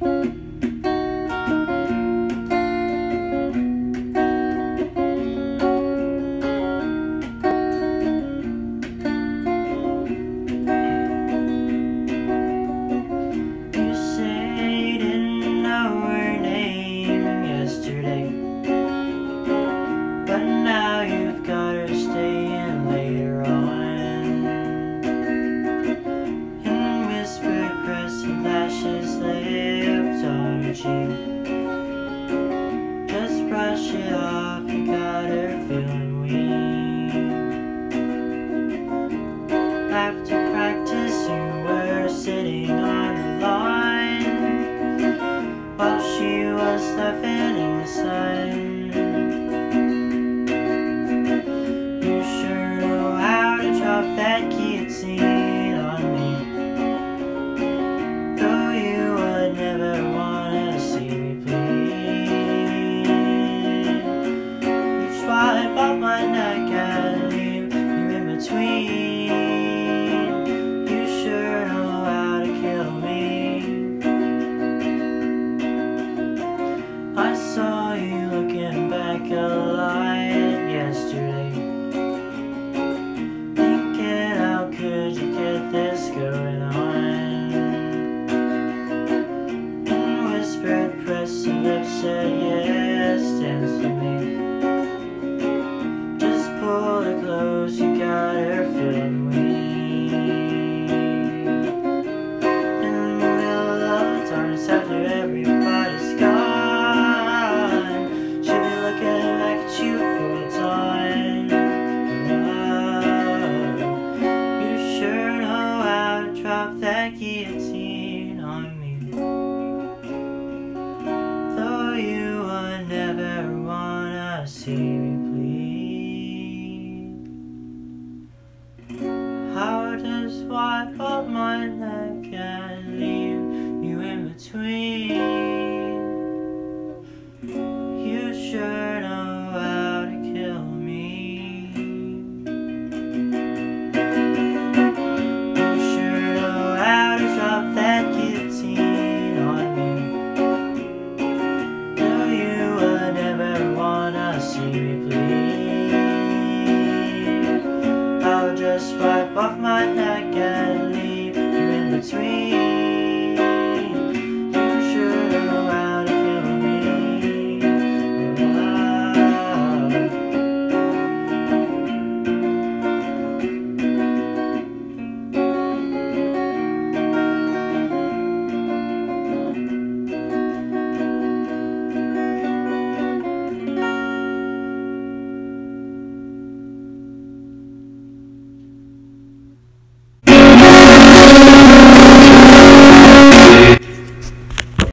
Música Just brush it off, you got her feeling weak. After practice, you were sitting on the line while she was laughing in the sun. become. see. baby, please. I'll just wipe off my neck and leave you in between.